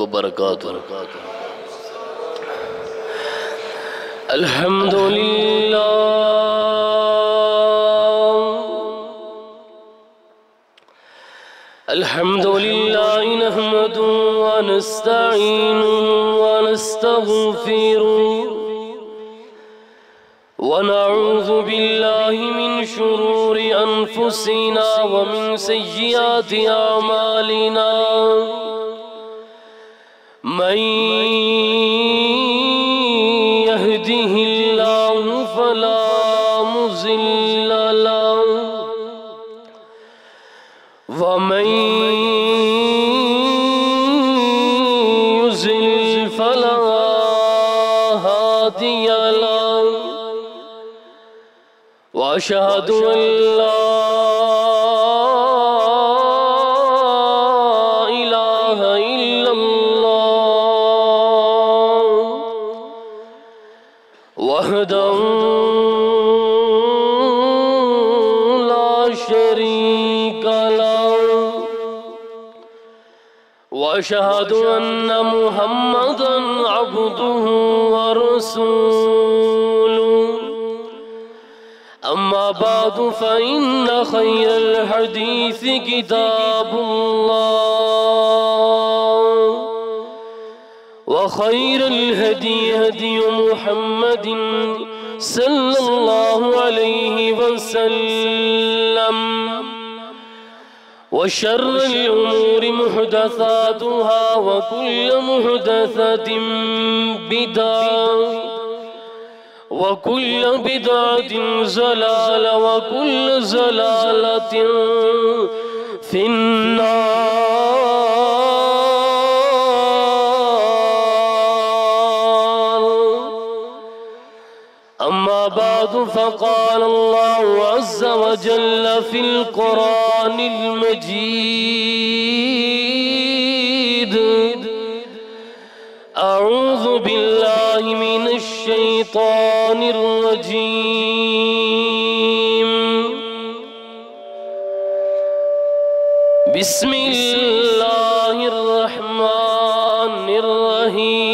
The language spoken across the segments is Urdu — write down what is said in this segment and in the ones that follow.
وبركاته. الحمد لله. الحمد لله نحمده ونستعينه ونستغفره ونعوذ بالله من شرور أنفسنا ومن سيئات أعمالنا. من يهده الله فلا مزل له. ومن يزل فلا هادي له. وأشهد أن لا وأشهد أن محمدا عبده ورسوله. أما بعد فإن خير الحديث كتاب الله. وخير الهدي هدي محمد صلى الله عليه وسلم. وشر الأمور محدثاتها وكل محدثة بدعة وكل بدعة زلالة وكل زلالة في النار. أما بعد فقال الله عز وجل في القرآن المجيد أعوذ بالله من الشيطان الرجيم بسم الله الرحمن الرحيم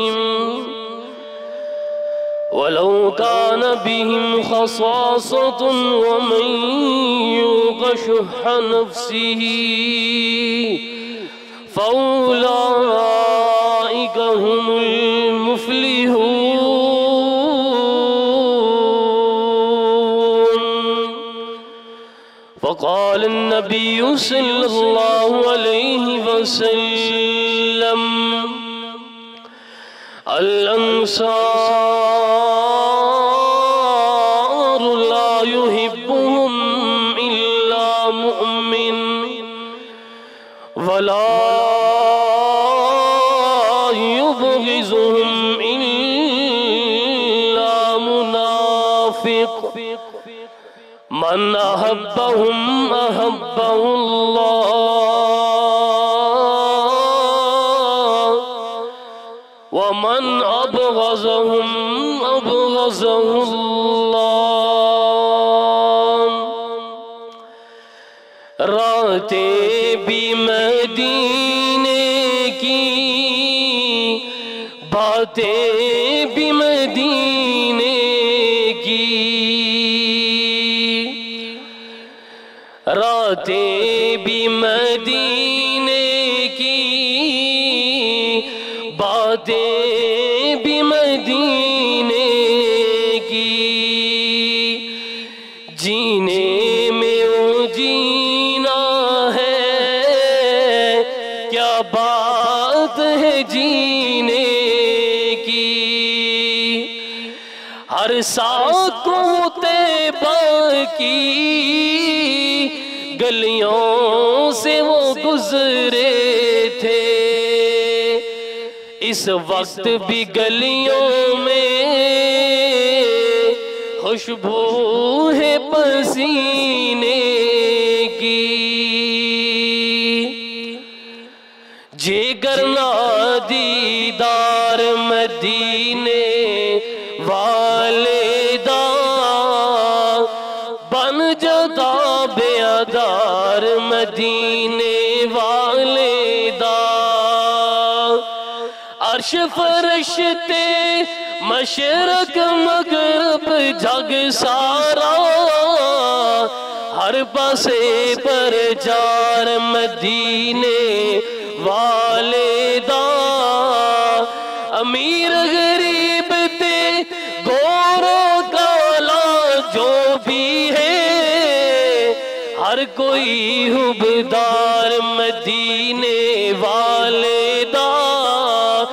كان بهم خصاصة ومن يوق شح نفسه فأولئك هم المفلحون. فقال النبي صلى الله عليه وسلم الأنصار ولا يبغزهم إلا منافق. من أحبهم أحبه الله. ومن أبغزهم أبغزه الله. راتیں بھی مدینے کی باتیں بھی مدینے کی جینے میں وہ جینا ہے کیا بات ہے جینے کی ہر ساتھ کو طیبہ کی گلیوں سے وہ گزرے تھے۔ اس وقت بھی گلیوں میں خوشبو ہے پسینے کی۔ جگر دیدار مدینے مدینے والے دا۔ عرش فرشتے، مشرق، مغرب، جگ سارا۔ ہر پاسے پر جار مدینے والے دا۔ امیر غریب ہر کوئی حبدار مدینے والے دا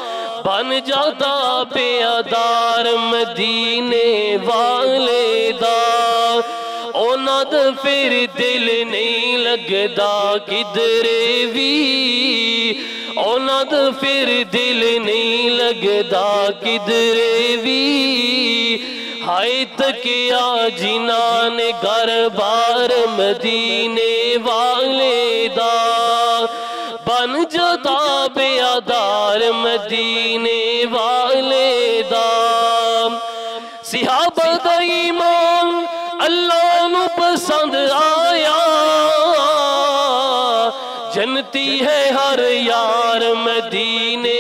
بن جاتا پیادار مدینے والے دا اونا دا پھر دل نہیں لگدا کدرے بھی اونا دا پھر دل نہیں لگدا کدرے بھی ہائے تکیا جنان گھر بار مدینے والے دا۔ بن جدا بیادار مدینے والے دا۔ صحابہ دا ایمان اللہ نو پسند آیا۔ جنتی ہے ہر یار مدینے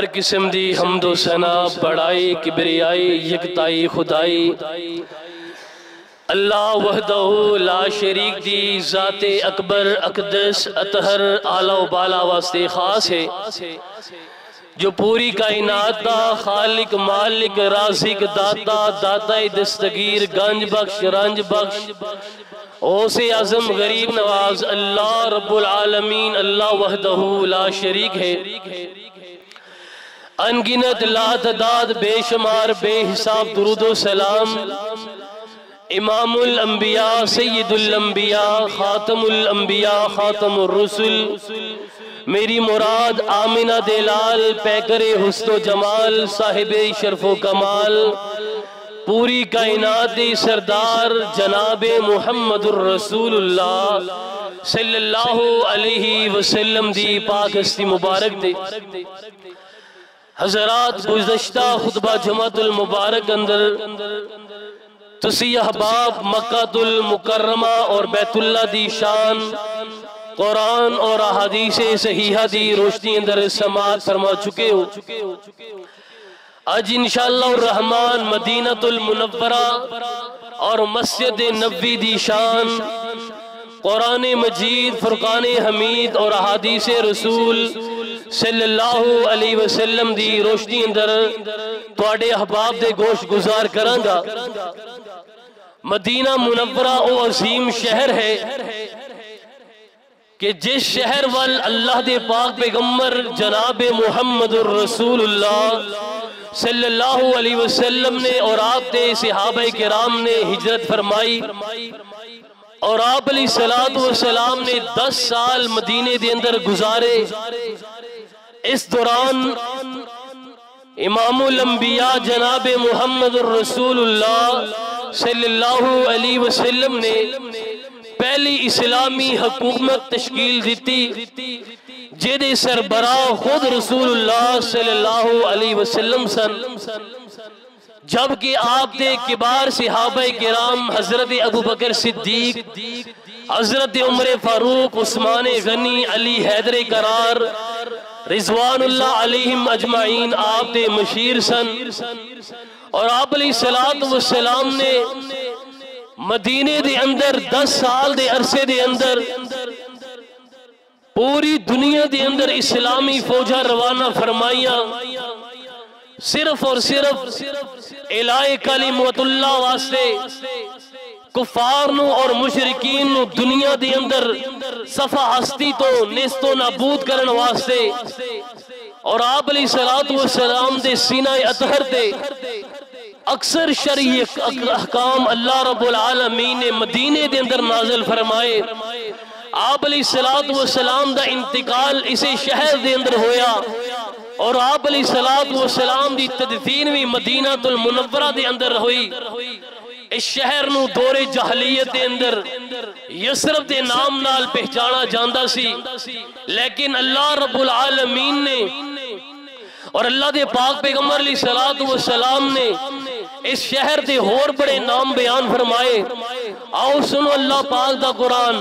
ہر قسم دی حمد و سنا بڑائی، کبریائی، یکتائی، خدائی۔ اللہ وحدہ لا شریک دی ذات اکبر، اقدس، اطہر آلہ و بالا واسطے خاص ہے۔ جو پوری کائنات دا خالق، مالک، رازق، داتا داتا دستگیر، گنج بخش، رنج بخش۔ اوسے عظم غریب نواز، اللہ رب العالمین، اللہ وحدہ لا شریک ہے۔ انگنت لا تعداد بے شمار، بے حساب، درود و سلام، امام الانبیاء، سید الانبیاء، خاتم الانبیاء، خاتم الرسل، میری مراد آمینہ دلال، پیکر حسن و جمال، صاحب شرف و کمال، پوری کائنات سردار جناب محمد الرسول اللہ صلی اللہ علیہ وسلم دی پاکستی مبارک دے حضرات گزشتہ خطبہ جمعت المبارک اندر تسی احباب مکہ المکرمہ اور بیت اللہ دی شان قرآن اور احادیث صحیحہ دی روشنی اندر سماعت فرما چکے ہو آج انشاءاللہ الرحمن مدینہ المنورہ اور مسجد نبی دی شان قرآن مجید، فرقان حمید اور احادیث رسول صلی اللہ علیہ وسلم دی روشنی اندر توڑے احباب دے گوشت گزار کرانگا مدینہ منورہ او عظیم شہر ہے کہ جس شہر وال اللہ دے پاک پیغمبر جناب محمد الرسول اللہ صلی اللہ علیہ وسلم نے اور آپ دے صحابہ کرام نے ہجرت فرمائی اور آپ علیہ السلام نے دس سال مدینے دے اندر گزارے۔ اس دوران امام الانبیاء جناب محمد الرسول اللہ صلی اللہ علیہ وسلم نے پہلی اسلامی حکومت تشکیل دیتی، جیدے سربراہ خود رسول اللہ صلی اللہ علیہ وسلم سن۔ جبکہ آپ دے کبار صحابہ کرام حضرت ابو بکر صدیق، حضرت عمر فاروق، عثمان غنی، علی حیدر قرار رضوان اللہ علیہم اجمعین، آپ دے مشیر سن۔ اور آپ علیہ السلام نے مدینے دے اندر، دس سال دے عرصے دے اندر، پوری دنیا دے اندر اسلامی فوجہ روانہ فرمائیاں۔ صرف اور صرف الہ کلمت اللہ واسطے کفار نو اور مشرقین نو دنیا دے اندر صفحہ ہستی تو نیست و نابود کرن واسطے اور آپ علیہ السلام دے سینہ اطہر دے اکثر شرعی احکام اللہ رب العالمین نے مدینے دے اندر نازل فرمائے آپ علیہ السلام دا انتقال اسے شہر دے اندر ہویا اور آپ علیہ السلام دی تدفین بھی مدینہ المنورہ دے اندر ہوئی اس شہر نو دور جہلیت دے اندر یسرف دے نام نال پہچانا جاندہ سی، لیکن اللہ رب العالمین نے اور اللہ دے پاک پیغمبر علیہ السلام نے اس شہر دے ہور بڑے نام بیان فرمائے۔ آؤ سنو اللہ پاک دا قرآن۔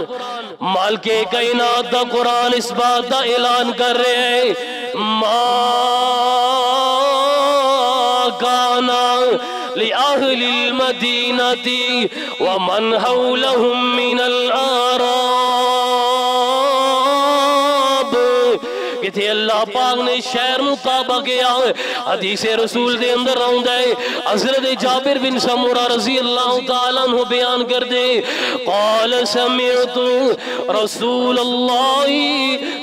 مال کے کائنات دا قرآن اس بات دا اعلان کر رہے ہیں۔ ماں لأهل المدينة ومن حولهم من الأعراب پاک نے شہر مطابع گیا حدیث رسول دے اندر رہن دے حضرت جابر بن سمورہ رضی اللہ تعالیٰ عنہ بیان کر دے قال، سمعت رسول اللہ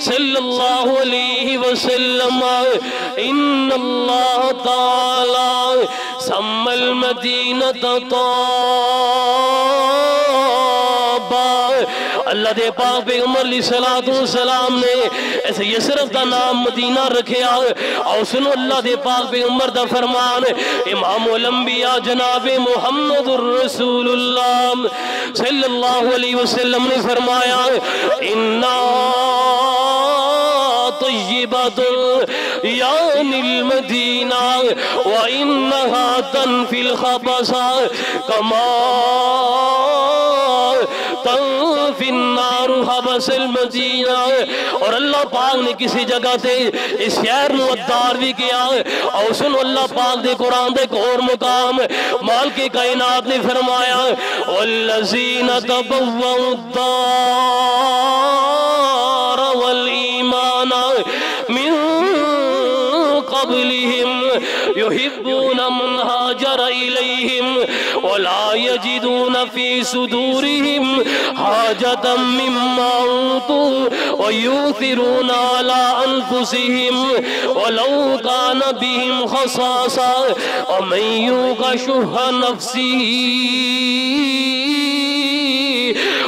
صلی اللہ علیہ وسلم۔ ان اللہ تعالیٰ سم المدینہ طابا۔ اللہ دے پاک پیغمبر علیہ السلام نے ایسے یسرف دا نام مدینہ رکھے آئے اور سنو اللہ دے پاک پیغمبر دا فرمان، امام الانبیاء جناب محمد الرسول اللہ صلی اللہ علیہ وسلم نے فرمایا انہا طیبت یعنی المدینہ، وإنها تنفی الخبص کما حبس المدینہ اور اللہ پاک نے کسی جگہ تے اس شہر نو ادار بھی کیا اور سنو اللہ پاک دے قرآن دے اور مقام مالک کائنات نے فرمایا وَالَّذِينَ تبوّا الدَّارِ ولا يجدون في صدورهم حاجة مما أوتوا ويؤثرون على أنفسهم ولو كان بهم خصاصة ومن يوق شح نفسه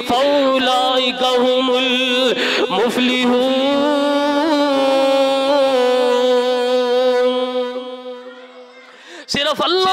فأولئك المفلحون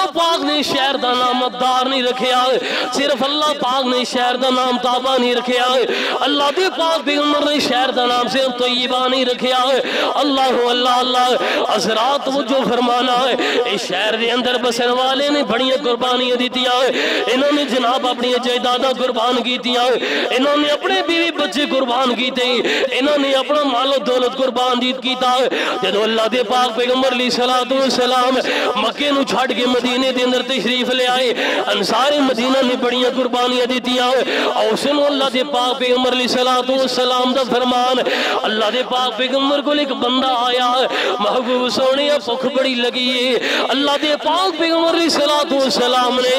اللہ پاک نے شہر دا نام ادار نہیں رکھے آئے۔ صرف اللہ پاک نے شہر دا نام تابہ نہیں رکھے آئے۔ اللہ دے پاک پیغمبر نے شہر دا نام سے طیبہ نہیں رکھے آئے۔ اللہ ہو اللہ اللہ، حضرات وہ جو فرمانا ہے، اس شہر دے اندر بسن والے نے بڑیاں قربانیاں دیتی آئے۔ انہوں نے جناب اپنی جائیدادہ قربان کی کیتی آئے۔ انہوں نے اپنے بیوی بچے قربان کیتے۔ انہوں نے اپنا مال و دولت قربان دیت کیتا ہے جدو اللہ دے پاک پیغمبر علیہ السلام مکہ نو چھاڑ کے مدینے دے اندر تشریف لے آئے۔ انسار مدینہ نے بڑیاں قربانیاں دیتی آئے اور سنو اللہ دے پاک پیغمبر علیہ السلام دا فرمان۔ اللہ دے پاک پیغمبر کو ایک بندہ آیا۔ محبوب سونے پکھ بڑی لگی ہے اللہ دے پاک پیغمبر علیہ السلام نے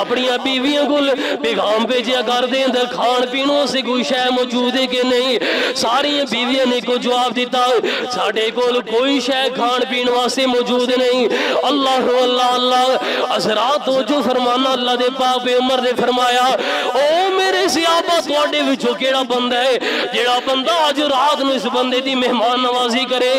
اپنی بیویاں کو پیغام بھیجیا۔ کر دے اندر کھان پینوں سے کوئی شے موجود ہے کہ نہیں؟ ساری بیویاں نے کو جواب دیتا۔ ساڑھے کو کوئی شے کھان پین واسے موجود نہیں۔ اللہ اللہ اللہ حضرات جو فرمانا اللہ دے پاک بے عمر نے فرمایا، او میرے سیابہ توڑے وچو کیڑا بندہ ہے؟ جیڑا بندہ آج رات میں اس بندے دی مہمان نوازی کرے،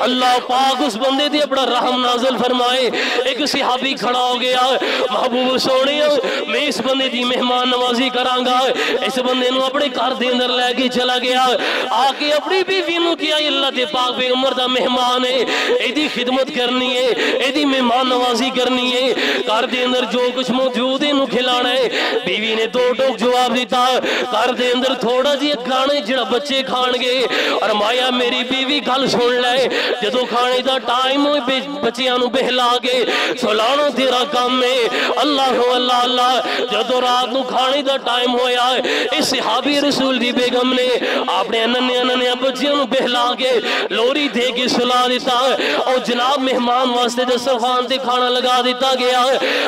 اللہ پاک اس بندے دی اپنا رحم نازل فرمائے۔ ایک صحابی کھڑا ہو گیا، محبوب سونے، میں اس بندے دی مہمان نوازی کرانگا اس بندے نو اپنے کار دے اندر لے کے چلا گیا۔ آکے اپنی بیوی نو کیا اللہ دے پاک بے عمر دا مہمان ہے؟ ایدی خدمت کرنی ہے، ایدی مہمان نوازی کرنی ہے۔ ہے کار دے اندر جو کچھ موجود ہے نو کھلانا ہے بیوی نے دو ٹوک جواب دیتا کار دے اندر تھوڑا جی کھانے جڑا بچے کھان گے اور مایا میری بیوی گل سن لے جدو کھانے دا ٹائم ہوئے بچیاں نو بہلا کے سلانو تیرا کام میں اللہ ہو اللہ اللہ جدو رات نو کھانے دا ٹائم ہویا ہے اس صحابی رسول دی بیگم نے اپنے اننے اننے بچیاں نو بہلا کے لوری دے کے سلا دیتا ہے اور جناب مہمان واسطے دسترخوان تے کھانا لگا دیتا دیتا گیا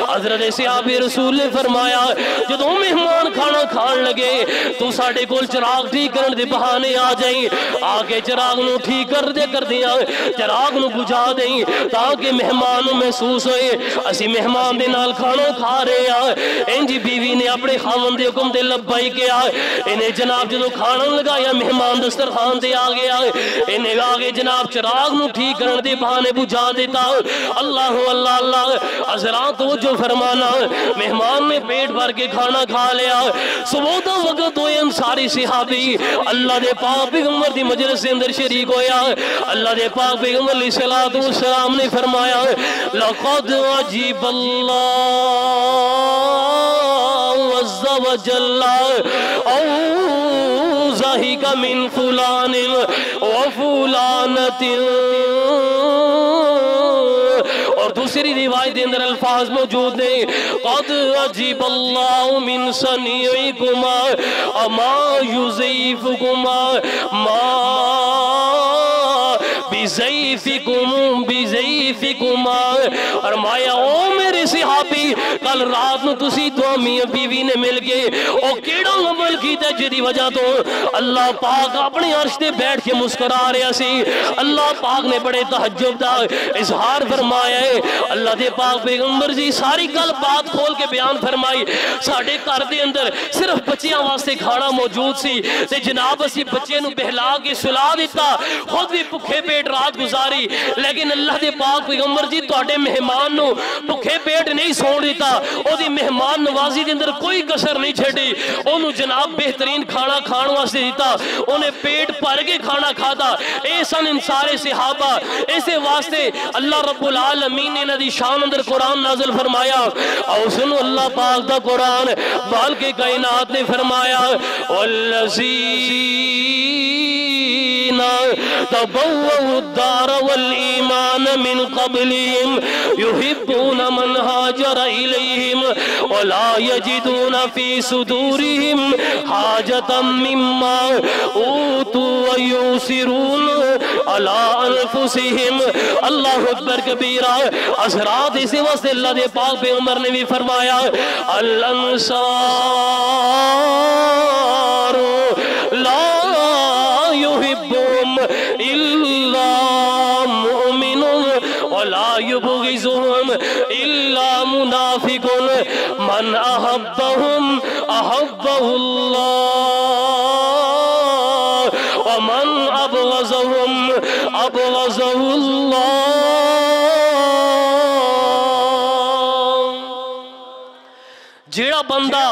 حضرت صحابی رسول نے فرمایا جدو مہمان کھانا کھان لگے، تو ساڑے کول چراغ ٹھیک کرن دے بہانے آ جائیں۔ آگے چراغ نو ٹھیک کر دے کر دیا چراغ نو بجھا دیں تاکہ مہمان نو محسوس ہوئے۔ اسی مہمان دے نال کھانا کھا رہے ہیں انجی بیوی نے اپنے خامن دے حکم دے لبائی کیا انہیں جناب جدو کھانا لگا یا مہمان دستر خان دے آگے آئے انہیں آگے جناب چراغ نو ٹھیک کرن دے بہانے بجھا دیتا اللہ اللہ اللہ۔ حضرات تو جو فرمانا مہمان نے پیٹ بھر کے کھانا کھا لیا صبح دا وقت ہوئے انساری صحابی، اللہ دے پاک پیغمبر دی مجلس سے اندر شریک ہویا اللہ دے پاک پیغمبر علیہ السلام نے فرمایا لقد عجیب اللہ عز و جل اوزہی کا من فلان و اور دوسری روایت اندر الفاظ موجود ہیں۔ قد عجیب اللہ من سنیعکما اما یزیفکما ما بزیفکم بزیفکما اور او میرے صحابی، کل رات نو تسی دو میاں بیوی نے مل کے او کیڑا عمل کیتا جدی وجہ تو۔ اللہ پاک اپنے عرش دے بیٹھ کے مسکرا رہا سی۔ اللہ پاک نے بڑے تحجب دا اظہار فرمایا ہے۔ اللہ دے پاک پیغمبر جی ساری کل بات کھول کے بیان فرمائی۔ ساڑھے کار دے اندر صرف بچیاں واسطے کھانا موجود سی۔ تے جناب اسی بچے نو بہلا کے سلا دیتا۔ خود بھی پکھے پیٹ رات گزاری۔ لیکن اللہ دے پاک پیغمبر جی توڑے مہمان نو پکھے پیٹ نہیں سون دیتا۔ او دی مہمان نوازی دے اندر کوئی کسر نہیں نہیں چھڑی انہوں جناب بہترین کھانا کھان واسطے دیتا انہیں پیٹ پر کے کھانا کھاتا۔ اے سن ان سارے صحابہ ایسے واسطے اللہ رب العالمین نے ندی شان اندر قرآن نازل فرمایا۔ او سنو اللہ پاک دا قرآن بلکہ کائنات نے فرمایا۔ والذین تبوؤوا الدار والإيمان من قبلهم، يحبون من هاجر إليهم ولا يجدون في صدورهم حاجة مما أوتوا ويوسرون على أنفسهم. اللہ اکبر کبیرہ اثرات اسی وقت اللہ دے پاک پہ عمر نے بھی فرمایا، الانصار منافق من احبهم احبه الله ومن ابغزهم ابغزه الله جیڑا بندہ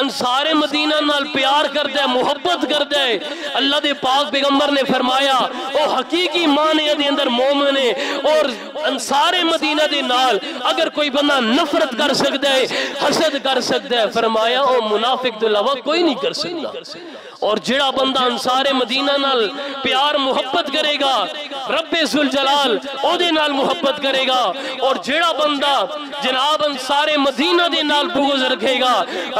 انصار مدینہ نال پیار کرتا ہے، محبت کرتا ہے۔ اللہ دے پاک پیغمبر نے فرمایا، او حقیقی معنی دے اندر مومن ہے اور انصار مدینہ دے نال اگر کوئی بندہ نفرت کر سکتا ہے، حسد کر سکتا ہے، فرمایا، او منافق تو علاوہ کوئی نہیں کر سکتا۔ اور جڑا بندہ انصار مدینہ نال پیار محبت کرے گا رب ذوالجلال او دے نال محبت کرے گا۔ اور جڑا بندہ جناب انصار مدینہ دے نال بغض رکھے گا۔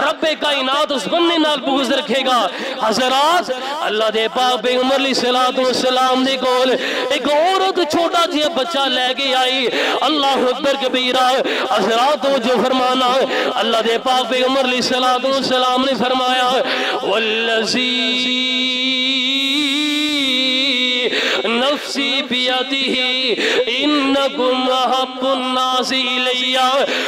رب کائنات اس بندے نال بغض رکھے گا۔ حضرات اللہ دے پاک پیغمبر علیہ السلام دے کول ایک عورت چھوٹا جیا بچہ لے کے آئی۔ اللہ اکبر کبیرہ حضرات جو فرمانا اللہ دے پاک پیغمبر علیہ السلام نے فرمایا والذی Sim. نفسی بیتی انکم احب الناس الیہ۔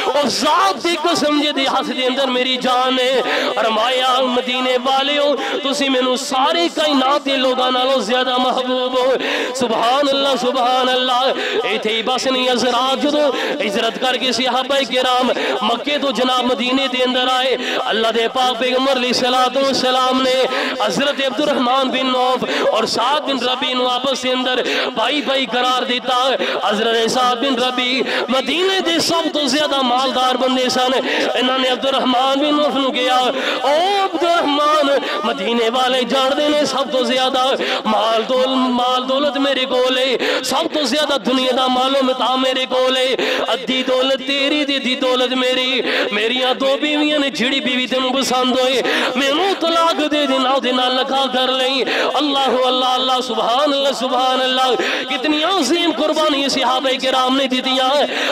اور ذات دی قسم جدی حس دے اندر میری جان ہے۔ فرمایا، مدینے والیوں تسی میں نو سارے کائنات دے لوگاں نالوں زیادہ محبوب ہو۔ سبحان اللہ سبحان اللہ اے تھے بس نہیں حضرات جدو ہجرت کر کے صحابہ کرام مکے تو جناب مدینے دے اندر آئے۔ اللہ دے پاک پیغمبر علیہ السلام نے حضرت عبد الرحمن بن نوف اور سعد بن ربی نو آپس اندر بھائی بھائی قرار دیتا حضرت سعد بن ربی مدینے دے سب تو زیادہ مالدار بندے سن۔ انہاں نے عبد الرحمن بن نوف نو گیا او عبد الرحمن مدینے والے جان دینے سب تو زیادہ مال دول مال دولت میرے کولے سب تو زیادہ دنیا دا مالو متا میرے کولے ادھی دولت تیری، دی دی دولت میری۔ میریاں دو بیویاں نے جھڑی بیوی تنوں پسند ہوئے۔ میں نو طلاق دے دینا دینا لکھا کر لیں۔ اللہ اللہ اللہ سبحان اللہ سبحان اللہ۔ کتنی عظیم قربانی صحابہ کرام نے دی دیا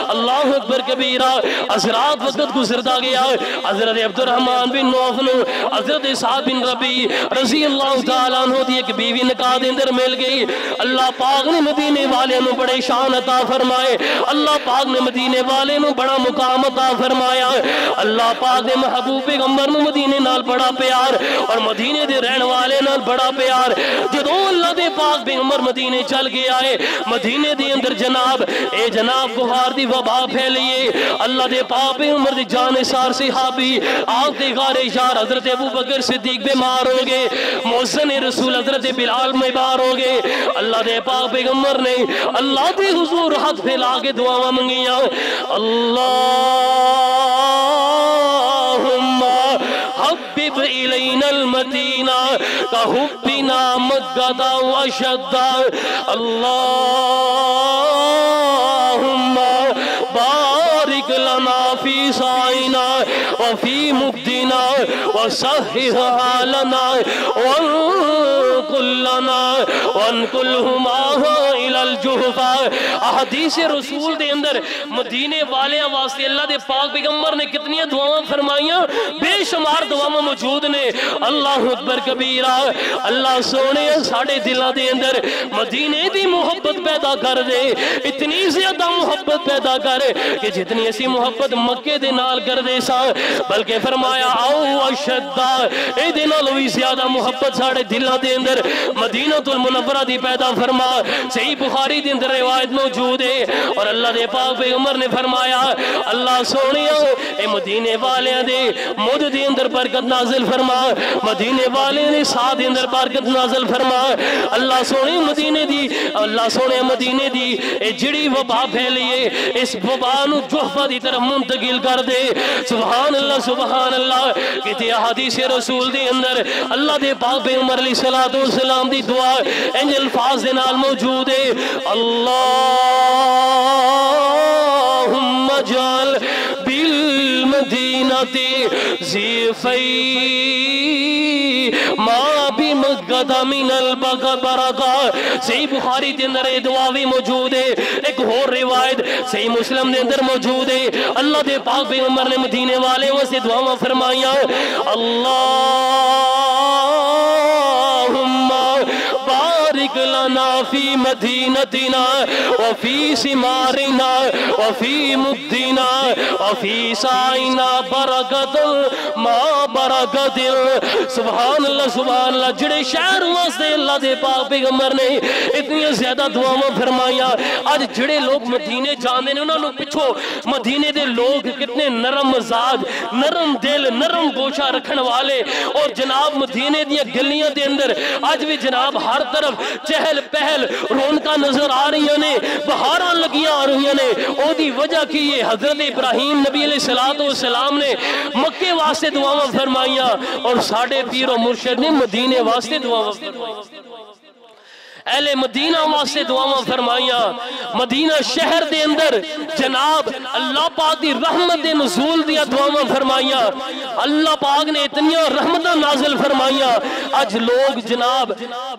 اللہ اکبر کبیرہ، حضرات وقت گزرتا گیا۔ حضرت عبد الرحمن بن نوف نوفن حضرت صاحب بن ربی رضی اللہ تعالیٰ عنہ دی ایک بیوی نکاح دے اندر مل گئی۔ اللہ پاک نے مدینے والے نو بڑے شان عطا فرمائے۔ اللہ پاک نے مدینے والے نو بڑا مقام عطا فرمایا۔ اللہ پاک نے محبوب پیغمبر نو مدینے نال بڑا پیار اور مدینے دے رہن والے نال بڑا پیار۔ جدو اللہ دے پاک پیغمبر مدینے چل گیا ہے مدینے دے اندر جناب، اے جناب بہار دی وبا پھیلیے۔ اللہ دے پاک پیغمبر دی جان سار صحابی، آپ دے غار شار حضرت ابو بکر صدیق بیمار ہو گئے موزن رسول حضرت بلال بیمار ہو گئے۔ اللہ دے پاک پیغمبر نے اللہ دے حضور حد پھیلا کے دعا منگیاں۔ اللہم حبب الینا المدینہ کا کحبنا مدگدا وشدا اللہم بارک لنا فی سائنا وفی مبدنا وصحح حالنا وانقل لنا وانقلہما الى الجہفہ احادیث رسول دے اندر مدینے والے واسطے اللہ دے پاک پیغمبر نے کتنی دعاواں فرمائیاں، بے شمار دعاواں موجود نے۔ اللہ اکبر کبیرہ، اللہ سونے ساڑے دلہ دے اندر مدینے دی محبت پیدا کر دے۔ اتنی زیادہ محبت پیدا کر کہ جتنی ایسی محبت مکے دے نال کر دے سا بلکہ فرمایا، آؤ اشدہ اے دنوں لوی زیادہ محبت ساڑے دلہ دے اندر مدینہ المنورہ دی پیدا فرما۔ صحیح بخاری دے اندر روایت موجود ہے۔ اور اللہ دے پاک پیغمبر نے فرمایا، اللہ سونیا اے مدینے والے دے۔ مد دے اندر برکت نازل فرما۔ مدینے والے نے ساتھ دے اندر برکت نازل فرما۔ اللہ سونے مدینے دی، اللہ سونے مدینے دی، اے جڑی وبا پھیلیے، اس وبا نو جوفہ دی طرف منتقل کر دے۔ سبحان اللہ سبحان اللہ۔ کہتے حدیث رسول دے اندر اللہ دے پاک بے عمر علیہ السلام دی دعا انج الفاظ دے نال موجود ہے۔ اللہم جال بالمدینہ زیفی ما بھی مگدہ من البرکہ صحیح بخاری دے اندر دعا بھی موجود ہے، ایک اور روایت صحیح مسلم دے اندر موجود ہے۔ اللہ دے پاک بے عمر نے مدینے والے واسے دعا فرمایا اللہم فی مدینتنا، وفی سمارنا، وفی مدینا وفی سائنا برکت، ما برکت. سبحان اللہ سبحان اللہ جڑے شہر واسطے اللہ دے پاک پیغمبر نے اتنی زیادہ دعاواں فرمایا آج جڑے لوگ مدینے جاندے نے انہوں نے پچھو مدینے دے لوگ کتنے نرم مزاج نرم دل، نرم گوشہ رکھن والے، اور جناب مدینے دیا گلیاں دے اندر، آج بھی جناب ہر طرف چہل پہل رونکا نظر آ رہی نے بہارا لگیاں آ رہی نے۔ او دی وجہ کی یہ حضرت ابراہیم نبی علیہ السلام نے مکے واسطے دعاواں فرمائیاں اور ساڑھے پیر و مرشد نے مدینے واسطے دعاواں فرمائیاں۔ اہل مدینہ واسطے دعاواں فرمائیاں۔ مدینہ شہر دے اندر جناب اللہ پاک دی رحمت دے نزول دیا دعاواں فرمائیاں۔ اللہ پاک نے اتنیاں رحمتہ نازل فرمائیاں۔ آج لوگ جناب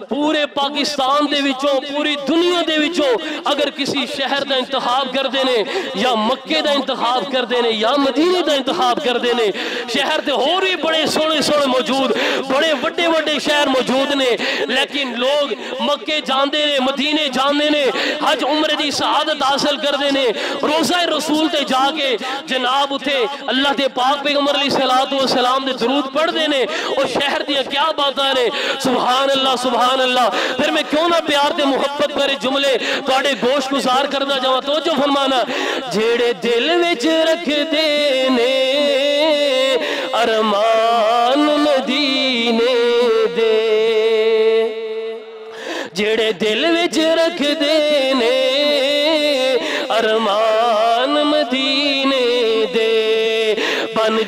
پورے پاکستان دے وچوں، پوری دنیا دے وچوں اگر کسی شہر دا انتخاب کر دینے یا مکے دا انتخاب کر دینے یا مدینہ دا انتخاب کر دینے شہر دے ہو رہی بڑے سونے سونے موجود، بڑے وڈے وڈے شہر موجود نے، لیکن لوگ مکے جاندے نے، مدینے جاندے نے، حج عمر دی سعادت حاصل کر دے نے، روزہ رسول تے جا کے جناب اٹھے اللہ دے پاک پیغمبر علیہ السلام دے درود پڑھ دے نے اور شہر دیا کیا باتاں نے، سبحان اللہ سبحان اللہ۔ پھر میں کیوں نہ پیار دے محبت کرے جملے توڑے گوش گزار کرنا جاؤں تو جو فرمانا۔ جیڑے دل وچ رکھ دے نے ارمان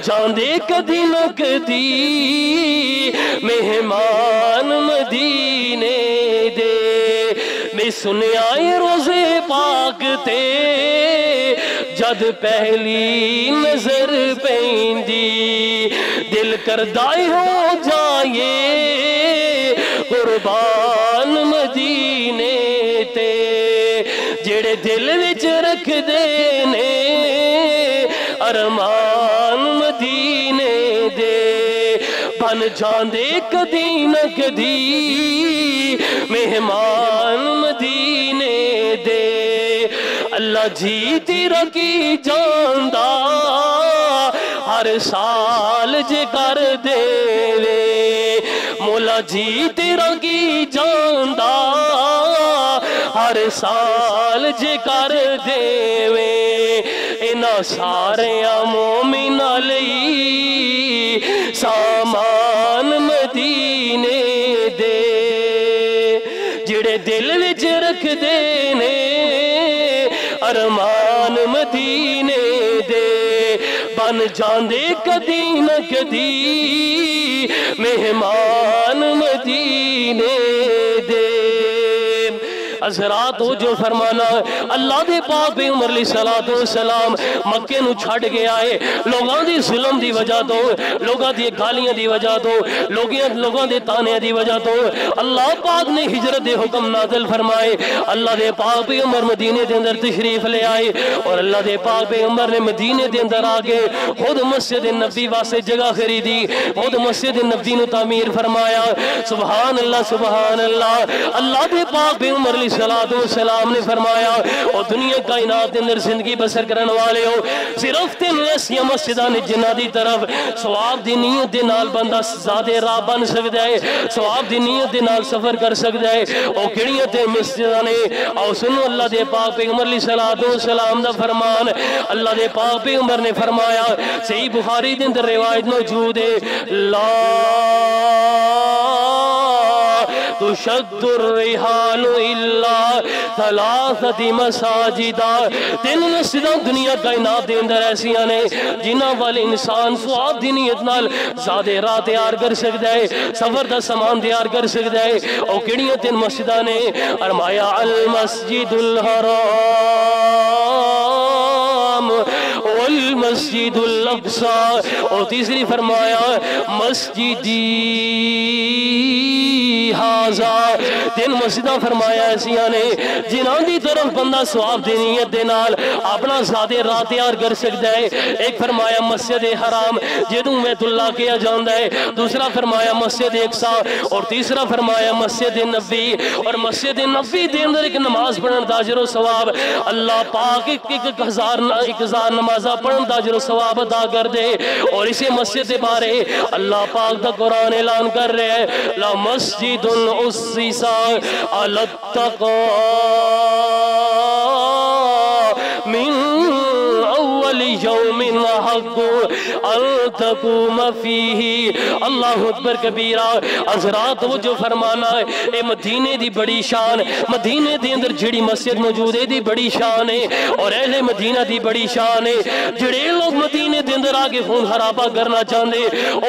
جاندے کدی نہ کدی مہمان مدینے دے۔ میں سنیا روزے پاک تے۔ جد پہلی نظر پیندی۔ دل کردائی ہو جائے۔ قربان مدینے تے۔ جڑے دل وچ رکھ دینے ارمان بن جاندے کدی نہ کدی، مہمان مدینے دے۔ اللہ جی تیرا کی جاندہ، ہر سال جے کر دے وے۔ مولا جی تیرا کی جاندہ، ہر سال جے کر دے وے۔ اینا سارے مومن لئی جاندے کدی نہ کدی مہمان حضرات ہو جو فرمانا ہے، اللہ دے پاک بے عمر علیہ السلام مکے نو چھڑ گیا ہے لوگاں دی ظلم دی وجہ تو، لوگاں دی گالیاں دی وجہ تو لوگاں دے تانے دی وجہ تو اللہ پاک نے ہجرت دے حکم نازل فرمائے۔ اللہ دے پاک بے عمر مدینے دے اندر تشریف لے آئے اور اللہ دے پاک بے عمر نے مدینے دے اندر آگے خود مسجد نبی واسے جگہ خریدی۔ خود مسجد نبی نو تعمیر فرمایا۔ سبحان اللہ سبحان اللہ۔ اللہ دے پاک بے عمر علیہ السلام نے فرمایا اور دنیا کائنات اندر زندگی بسر کرنے والے ہو، صرف تین ایسیا مسجدان جنہ دی طرف سواب دی نیت دے نال بندہ زیادہ راہ بن سکتا ہے سواب دی نیت دے نال سفر کر سکتا ہے۔ اور کڑیاں تے مسجدان اور سنو اللہ دے پاک پیغمبر علیہ السلام دا فرمان۔ اللہ دے پاک پیغمبر نے فرمایا، صحیح بخاری دے اندر روایت موجود ہے، لا تشد الرحال الا ثلاثت مساجدہ تین مسجدہ دنیا کائنات دے اندر ایسی آنے جنہ والے انسان سواب دی نیت نال زیادہ راہ تیار کر سکتا ہے، سفر دا سامان تیار کر سکتا ہے۔ او کڑیاں تین مسجدہ نے ارمایا المسجد الحرام. والمسجد الاقصى اور تیسری فرمایا مسجدی حاضا تین مسجدہ فرمایا ایسی آنے جنہاں دی طرف بندہ سواب دی نیت دے نال اپنا ذات راہ تیار کر سکتا ہے۔ ایک فرمایا، مسجد حرام، جدوں بیت اللہ کیا جاندہ ہے۔ دوسرا فرمایا، مسجد اقصا اور تیسرا فرمایا، مسجد نبی اور مسجد نبی دے اندر ایک نماز پڑھن داجر و ثواب۔ اللہ پاک ایک ہزار نمازہ پڑھن داجر و ثواب ادا کر دے۔ اور اسے مسجد بارے اللہ پاک دا قرآن اعلان کر رہے ہیں۔ لا مسجد اسیسا علی التقا من اول یوم حق۔ اللہ تقوم فیہ اللہ اکبر کبیرہ، حضرات وہ جو فرمانا ہے، اے مدینے دی بڑی شان، مدینے دی اندر جڑی مسجد موجود ہے، دی بڑی شان ہے، اور اہل مدینہ دی بڑی شان ہے۔ جڑے لوگ مدینے دی اندر آگے خون خرابہ کرنا چاہتے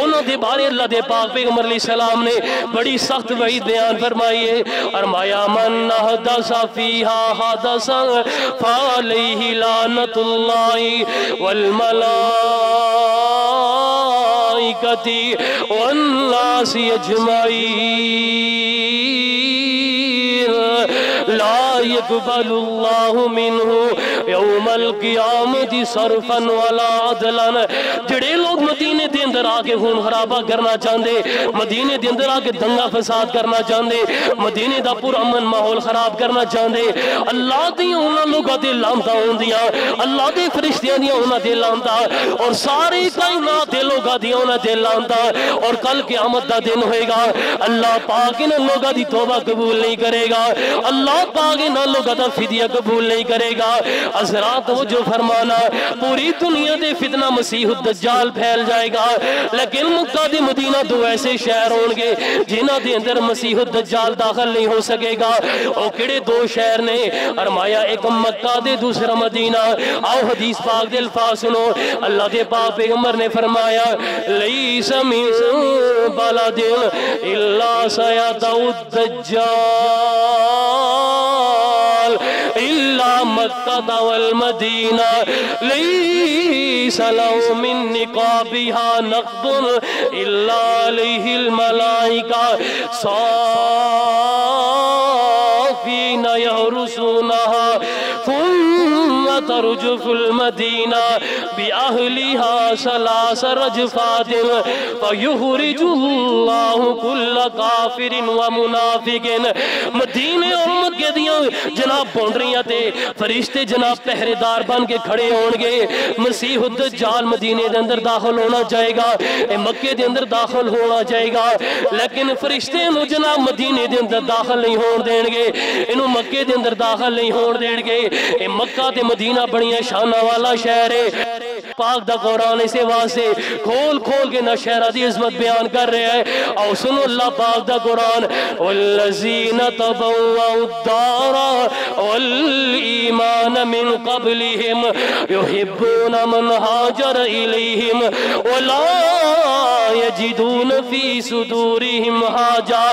انہوں دے بارے اللہ دے پاک پیغمبر علیہ السلام نے بڑی سخت وحید بیان فرمائی ہے۔ ارمایا من احدث فیہا حدثا فعلیہ لعنت اللہ والملائکتی والناس اجمعین۔ لا يقبل الله منه يوم القیامت صرفا ولا عدلا. جڑے لوگ مدینے دے اندر آکے خون خرابہ کرنا چاہندے، مدینے دے اندر آکے دنگا فساد کرنا چاہندے، مدینے دا پر امن ماحول خراب کرنا چاہندے، اللہ دی انہاں لوگاں دے لامتا ہوندیاں، اللہ دے فرشتیاں دی انہاں دے لامتا اور ساری کائنات دے لوگاں دی انہاں دے لامتا اور کل قیامت دا دن ہوئے گا، اللہ پاک انہاں لوگاں دی توبہ قبول نہیں کرے گا اللہ پاک انہاں لوگاں دا فدیہ قبول نہیں کرے گا۔ حضرات، وہ جو فرمانا، پوری دنیا دے فتنہ مسیح الدجال پھیل جائے گا، لیکن مکہ دی مدینہ دو ایسے شہر ہونگے جنہ دے اندر مسیح الدجال داخل نہیں ہو سکے گا۔ او کڑے دو شہر نے؟ ارمایا ایک مکہ دے، دوسرا مدینہ۔ آؤ حدیث پاک دے الفاظ سنو۔ اللہ دے پاک پیغمبر نے فرمایا لیس من بلد اللہ سیدہ الدجال۔ إلا مكة والمدينة. ليس له من نقابها نقد إلا عليه الملائكة. صافين يهرسونها ترجف المدينة بأهلها سلاس رجفات فيخرج الله كل كافر ومنافق مدینہ اور مکہ دیاں جناب بونڈریاں تے فرشتے جناب پہریدار بن کے کھڑے ہونگے مسیح الدجال مدینے دے اندر داخل ہونا جائے گا. اے مکہ دے اندر داخل ہونا جائے گا. لیکن فرشتے نو جناب مدینے دے اندر داخل نہیں ہون دینگے. انہوں مکہ دے اندر داخل نہیں ہون دینگے. اے مکہ تے مدینہ بڑیاں شانہ والا شہر ہے۔ پاک دا قرآن اسے واسے کھول کھول کے نہ شہرہ دی عظمت بیان کر رہے ہیں۔ او سنو اللہ پاک دا قرآن والذین تبوّا الدار والایمان من قبلهم يحبون من هاجر الیہم ولا یجدون فی صدورہم حاجا۔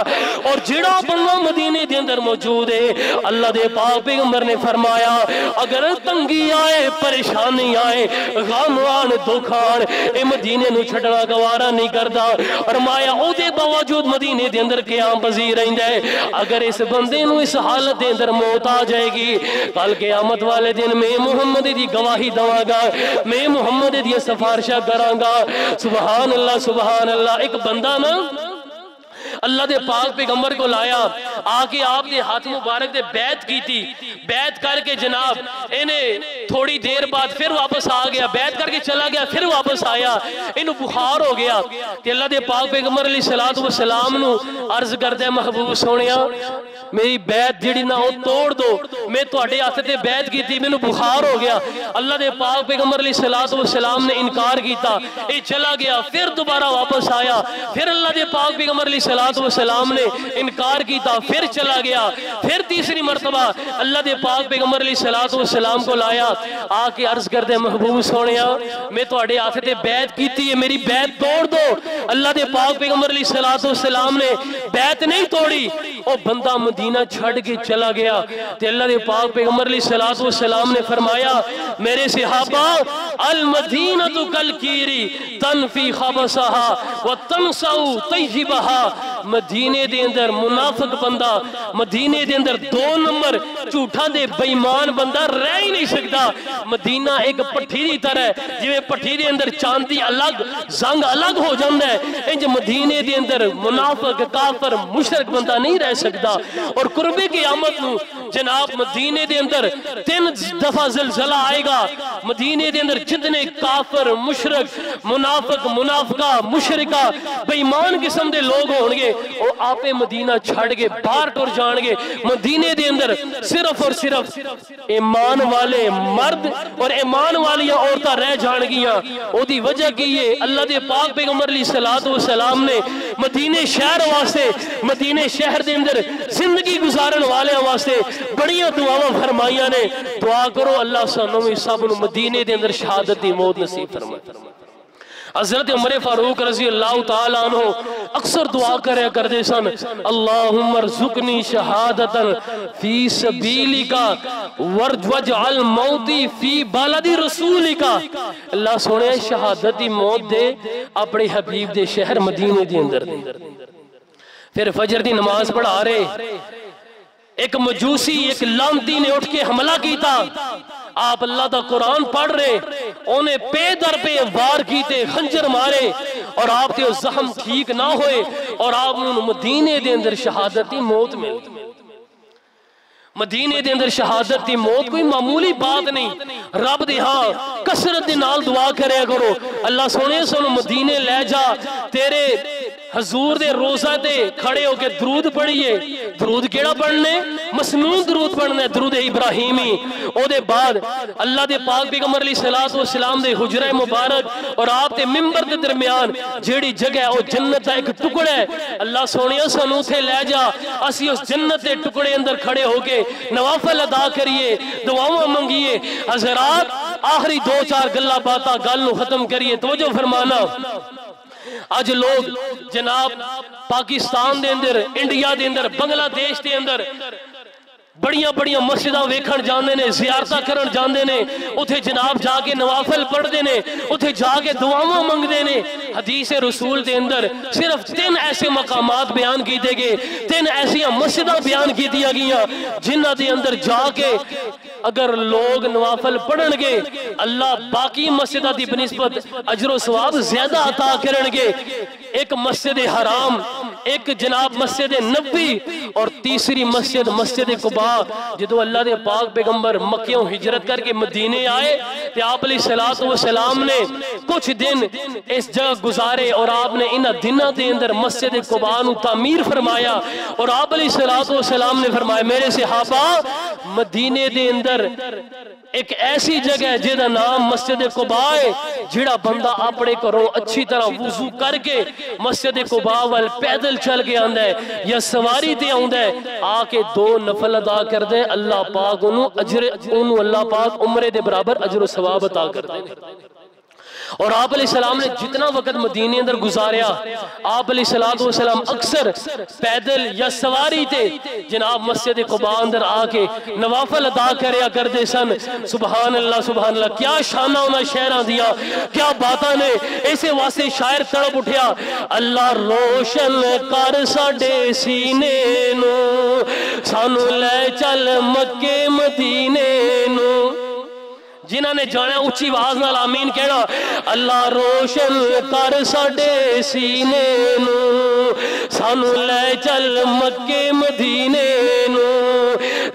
اور جڑا بننا مدینے دے اندر موجود ہے، اللہ دے پاک پیغمبر نے فرمایا، اگر تنگی آئے پریشانی آئے غاموان دکھان، اے مدینے نو چھڑنا گوارا نہیں کردا۔ اور مایا او دے باوجود مدینے دے اندر قیام پذیر رہندا ہے۔ اگر اس بندے نو اس حالت دے اندر موت آ جائے گی، کل قیامت والے دن میں محمد دی گواہی دواں گا، میں محمد دی سفارشہ کراں گا۔ سبحان اللہ سبحان اللہ۔ ایک بندہ نا اللہ دے پاک پیغمبر کو لایا آکے آپ دے ہاتھ مبارک دے بیعت کی تھی بیعت کر کے جناب انہیں تھوڑی دیر بعد پھر واپس آ گیا بیعت کر کے چلا گیا پھر واپس آیا۔ انہوں بخار ہو گیا کہ اللہ دے پاک پیغمبر علیہ السلام نو عرض کر دے محبوب سونیا میری بیعت جڑی نہ ہو توڑ دو میں تو اڈے آتے تے بیعت کی تھی میں بخار ہو گیا۔ اللہ دے پاک پیغمبر علیہ السلام نے انکار کیتا اے چلا گیا پھر دوبارہ واپس آیا پھر اللہ دے پاک پیغمبر علیہ السلام نے انکار کیتا، پھر چلا گیا، پھر تیسری مرتبہ اللہ دے پاک پیغمبر علیہ السلام کو لایا۔ آ کے عرض کر دے محبوب سونیا میں تو اڈے آتے تے بیعت کیتی ہے، میری بیعت توڑ دو۔ اللہ دے پاک پیغمبر علیہ السلام نے بیعت نہیں توڑی، او بندہ مدینہ چھڑ کے چلا گیا۔ تے اللہ دے پاک پیغمبر علیہ السلام نے فرمایا، میرے صحابہ المدینہ تو کل کیری تنفی خبسہا و تنسو طیبہا۔ مدینے دے اندر منافق بندہ، مدینے دے اندر دو نمبر چوٹھا دے بیمان بندہ رہ ہی نہیں سکتا۔ مدینہ ایک پٹھی دی طرح جویں پٹھی دے اندر چاندی الگ، زنگ الگ ہو جاندہ ہے۔ انج مدینے دے اندر منافق، کافر، مشرق بندہ نہیں رہ سکتا۔ اور قربے کی آمد نو جناب مدینے دے اندر تین دفعہ زلزلہ آئے گا۔ مدینے دے اندر جتنے کافر، مشرق، منافق، منافقہ، مشرقہ بیمان قسم دے لوگ ہونگے۔ گے اور آپ مدینہ چھڑ گے بار ٹور جان گے مدینے دے اندر صرف اور صرف ایمان والے مرد اور ایمان والیاں عورتہ رہ جان گیاں او دی وجہ کی یہ اللہ دے پاک پیغمبر علیہ السلام نے مدینے شہر واسے مدینے شہر دے اندر زندگی گزارن والے واسے بڑیاں دعاواں فرمائیاں نے۔ دعا کرو اللہ سنو سب مدینے دے اندر شہادت دی موت نصیب فرمائے۔ حضرت عمر فاروق رضی اللہ تعالیٰ عنہ اکثر دعا کرے کر دے سن، اللہم ارزقنی شہادتا فی سبیلی کا وجعل موتی فی بالدی رسولی کا اللہ سونے شہادتی موت دے اپنے حبیب دے شہر مدینے دے اندر دے۔ پھر فجر دی نماز پڑھا رہے۔ ایک مجوسی، ایک لامتی نے اٹھ کے حملہ کیتا۔ آپ اللہ دا قرآن پڑھ رہے انہیں پے در پہ وار کیتے خنجر مارے اور آپ تے زخم ٹھیک نہ ہوئے اور آپ انہوں مدینے دے اندر شہادتی موت مل مدینے دے اندر شہادت موت کوئی معمولی بات نہیں۔ رب دے ہاں کسرت دے نال دعا کرے کرو۔ اللہ سونے سنو مدینے لے جا، تیرے حضور دے روزہ تے کھڑے ہو کے درود پڑھئے۔ درود کیڑا پڑھنے؟ مسنون درود پڑھنے درود ابراہیمی۔ او دے بعد اللہ دے پاک پیغمبر علیہ السلام دے حجرہ مبارک اور آپ دے ممبر دے درمیان جیڑی جگہ ہے، او جنت دا ایک ٹکڑا ہے۔ اللہ سونیا سنو تھے لے جا۔ اسی اس جنت دے ٹکڑے اندر کھڑے ہو کے نوافل ادا کریے دعاوں منگیے۔ حضرات، آخری دو چار گلہ باتا گل نو ختم کریے۔ توجہ فرمانا۔ آج لوگ جناب پاکستان دے اندر انڈیا دے اندر بنگلہ دیش دے اندر بڑیاں بڑیاں مسجدہ ویکھن جاندے نے زیارتہ کرن جاندے نے۔ اتھے جناب جا کے نوافل پڑھ دے نے اتھے جا کے دعاوں منگ دے نے۔ حدیث رسول دے اندر صرف تین ایسے مقامات بیان کی دے گے تین ایسی مسجدہ بیان کی دیا گیا جنہ دے اندر جا کے اگر لوگ نوافل پڑھن گے، اللہ باقی مسجدہ دی بنسبت اجر و ثواب زیادہ عطا کرن گے۔ ایک مسجد حرام، ایک جناب مسجد نبی اور تیسری مسجد مسجد قبا جدو اللہ دے پاک پیغمبر مکیوں ہجرت کر کے مدینے آئے تے آپ علیہ السلام نے کچھ دن اس جگہ گزارے اور آپ نے انہ دنہ دے اندر مسجد قبا تعمیر فرمایا اور آپ علیہ السلام نے فرمایا، میرے صحابہ، مدینے دے اندر ایک ایسی جگہ ہے جیدہ نام مسجد قبا ہے جڑا بندہ اپنے کروں اچھی طرح وضو کر کے مسجد قبا وال پیدل چل کے آندہ ہے یا سواری دے آندہ ہے آکے دو نفل ادا کر دے اللہ پاک انہوں اجر انہوں اللہ پاک عمرے دے برابر اجر و ثواب عطا کر دے اور آپ علیہ السلام نے جتنا وقت مدینہ اندر گزاریا، آپ علیہ السلام اکثر پیدل یا سواری تے جناب مسجد قبا اندر آکے نوافل ادا کریا کر سن۔ سبحان اللہ سبحان اللہ، کیا شانہ ہونا شہرہ دیا۔ کیا باتہ نے۔ ایسے واسے شاعر تڑپ اٹھیا، اللہ روشن کر ساڑے سینے نو، سانو لے چل مکے مدینے نو۔ جنہ نے جانا اچھی باز نال، آمین کہنا۔ اللہ روشن کر ساڑے سینے نو، سانو لے چل مکے مدینے نو۔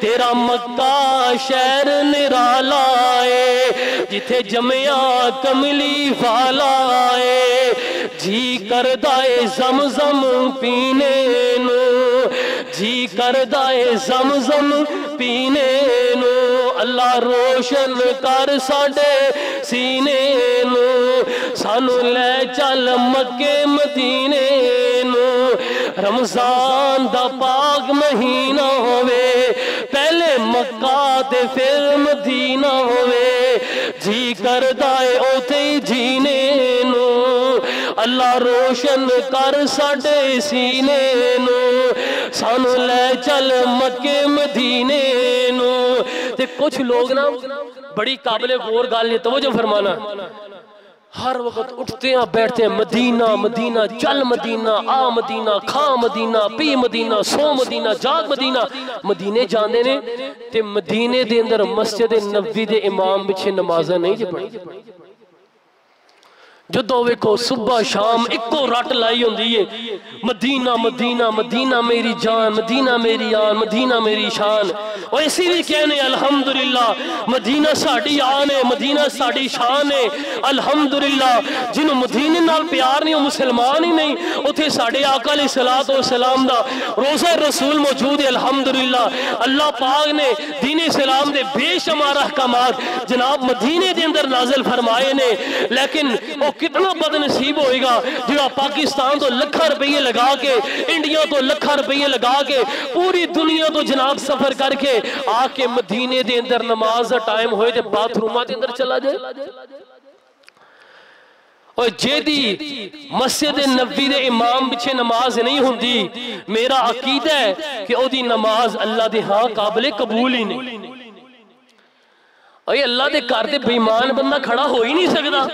تیرا مکہ شہر نرالا ہے جتھے جمعہ کملی فالا ہے جی کردائے زمزم پینے نو۔ جی کردائے زمزم پینے نو، اللہ روشن کر ساڑے سینے نو۔ سانو لے چل مکے مدینے نو۔ رمضان دا پاک مہینہ ہوئے، پہلے مکہ دے پھر مدینہ ہوئے۔ جی کر دائے روشن کر ساڑے سینے نو۔ سانو لے چل مکے مدینے نو۔ تے کچھ لوگ نا بڑی قابل غور گال توجہ فرمانا۔ ہر وقت اٹھتے ہیں، بیٹھتے ہیں، مدینہ مدینہ، چل مدینہ، آ مدینہ، کھا مدینہ، پی مدینہ، سو مدینہ، جاگ مدینہ۔ مدینے جانے نے، تے مدینے دے اندر مسجد نبی دے امام بچھے نمازہ نہیں جی جے پڑھی جو دووے کو صبح شام ایک کو رٹ لائی ہوں دیئے مدینہ مدینہ مدینہ میری جان، مدینہ میری آن، مدینہ میری شان۔ اور اسی بھی کہنے، الحمدللہ، مدینہ ساڑی آن ہے، مدینہ ساڑی شان ہے۔ الحمدللہ، جنہوں مدینہ نال پیار نہیں ہو مسلمان ہی نہیں۔ اتھے ساڑے آقا علیہ السلام و سلام دا روزہ رسول موجود ہے، الحمدللہ۔ اللہ پاک نے دین اسلام دے بے شمار احکامات جناب مدینہ دے اندر نازل فرمائے نے۔ لیکن وہ کتنا بد نصیب ہوئے گا جو پاکستان تو لکھا روپیے لگا کے، انڈیا تو لکھا روپیے لگا کے، پوری دنیا تو جناب سفر کر کے آکے مدینے دے اندر نماز ٹائم ہوئے دے بات رومہ دے اندر چلا جائے۔ اور جیدی مسجد نبی دے امام بچھے نماز نہیں ہوندی، میرا عقیدہ ہے کہ او دی نماز اللہ دے ہاں قابل قبول ہی نہیں۔ اور یہ اللہ دے کارتے بیمان بندہ کھڑا ہو ہی نہیں سکتا۔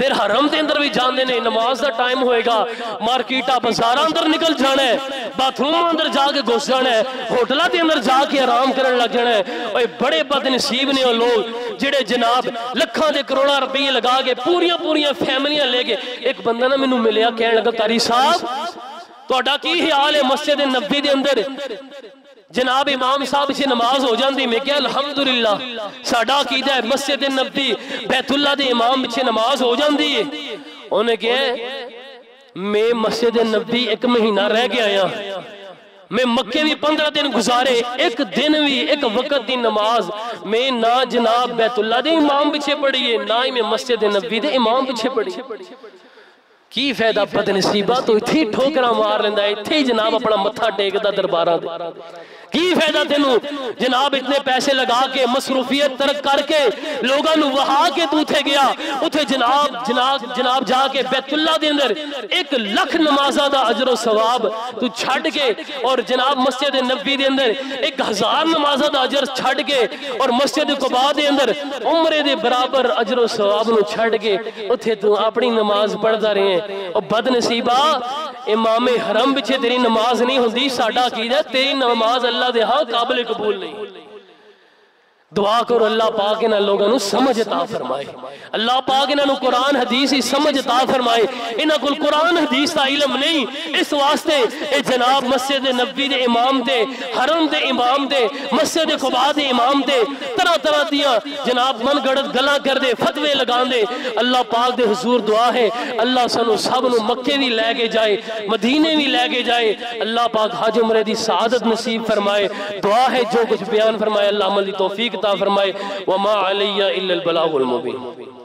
پھر حرم دے اندر بھی جان دینے، نماز دا ٹائم ہوئے گا۔ مارکیٹا بزارہ اندر نکل جانا ہے۔ باتھروم اندر جا کے گھس جانا ہے۔ ہوٹلہ دے اندر جا کے آرام کرن لگ جانا ہے۔ اور بڑے بد نصیب نے وہ لوگ جڑے جناب لکھاں دے کروڑا روپیے لگا کے پوریاں پوریاں فیملیاں لے گے ایک بندہ نہ مینوں ملیا کہنے لگا، کاری صاحب تو اڈا کی ہی حال ہے مسجد نبی دے اندر؟ جناب امام صاحب سے نماز ہو جاندی، میں کیا الحمدللہ ساڑھا قیدہ ہے، مسجد نبی بیت اللہ دے امام سے نماز ہو جاندی ہے۔ انہیں کیا ہے میں مسجد نبی ایک مہینہ رہ گیا یا میں مکے بھی پندرہ دن گزارے، ایک دن بھی، ایک وقت دی نماز۔ میں نہ جناب بیت اللہ دے امام پچھے پڑھئے نہ ہی میں مسجد نبی دے امام پچھے پڑھئے کی فیدہ بد نصیبہ تو اتھی ٹھوکرہ مار لیندہ ہے اتھی جناب اپنا متھا ٹیک دا دربارہ دے۔ کی فیدہ تینوں جناب، اتنے پیسے لگا کے، مصروفیت ترک کر کے، لوگاں نو وہاں کے تو تھے گیا۔ اتھے جناب جناب جناب جا کے بیت اللہ دے اندر ایک لکھ نمازہ دا عجر و ثواب تو چھڑ کے اور جناب مسجد نبی دے اندر ایک ہزار نمازہ دا عجر چھڑ کے اور مسجد قبا دے اندر عمرے دے برابر عجر و ثواب نو چھڑ کے اتھے تو اپنی نماز پڑھ دا رہے ہیں۔ اور بد نصیبہ امام حرم بچے تیری نماز نہیں ہوندی ساڑھا کی دے تیری نماز اللہ دے ہاں قابل قبول نہیں۔ دعا کرو، اللہ پاک انہا لوگوں نو سمجھ عطا فرمائے۔ اللہ پاک انہا نو قرآن، حدیث ہی سمجھ عطا فرمائے۔ انہا کل قرآن، حدیث تا علم نہیں۔ اس واسطے اے جناب مسجد نبی دے امام دے، حرم دے امام دے، مسجد قبا دے امام دے، طرح طرح دیا جناب من گڑت گلا کر دے فتوے لگان دے اللہ پاک دے حضور دعا ہے۔ اللہ سنو سب نو مکے بھی لے گے جائے، مدینے بھی لے گے جائے۔ اللہ پاک حج عمرے دی سعادت نصیب فرمائے۔ دعا ہے جو کچھ بیان فرمائے، اللہ عمل دی توفیق عطا فرمائے وما علیہ الا البلاغ المبین